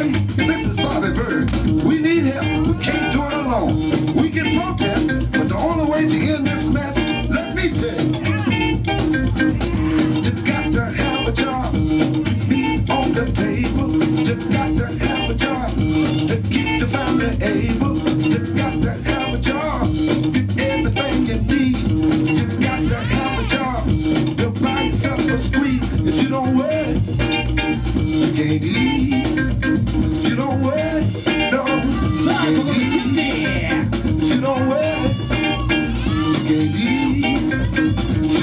Hey, this is Bobby Byrd. We need help. We can't do it alone. We can protest, but the only way to end this mess, let me tell you. Just got to have a job. Be on the table. Just got to have a job. To keep the family able. Just got to have a job. Get everything you need. Just got to have a job. To buy yourself a squeeze. You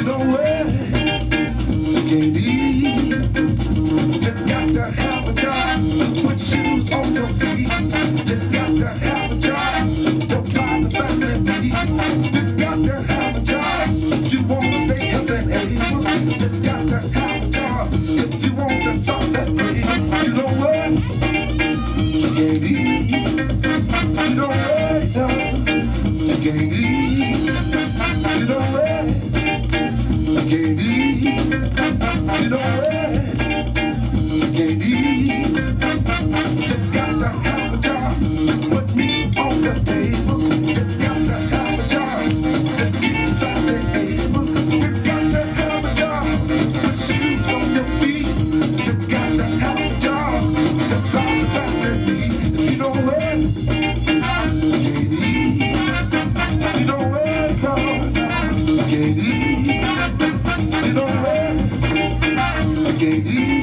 know where? Can't You? Can't got to have a job. Put shoes on your feet. Got to have a job. Don't try to got to have a job. You wanna stay healthy got to have a job. If you want to solve that you? You can't eat. You can't eat. You can't eat. Got to have a job to put meat on the table. Got to have a job to keep family able. Got to have a job shoes on your feet. Got to have a job to what? querido.